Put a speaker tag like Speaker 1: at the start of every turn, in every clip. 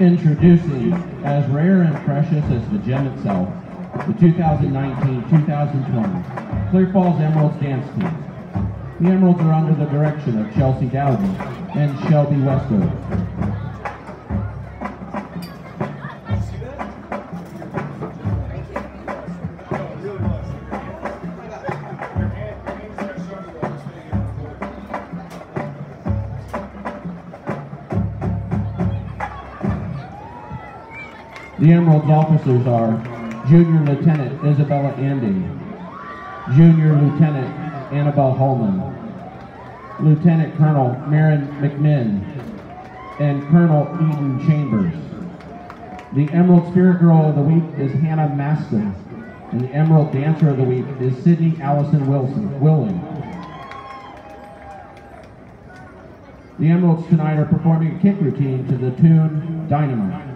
Speaker 1: Introducing, as rare and precious as the gem itself, the 2019-2020 Clear Falls Emeralds Dance Team. The Emeralds are under the direction of Chelsea Dowden and Shelby Westover. The Emeralds officers are Junior Lieutenant Isabella Andy, Junior Lieutenant Annabelle Holman, Lieutenant Colonel Marin McMinn, and Colonel Eden Chambers. The Emerald Spirit Girl of the Week is Hannah Maston, and the Emerald Dancer of the Week is Sydney Allison Wilson Willing. The Emeralds tonight are performing a kick routine to the tune Dynamite.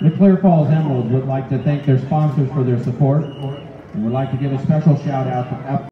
Speaker 1: The Clear Falls Emeralds would like to thank their sponsors for their support and would like to give a special shout out to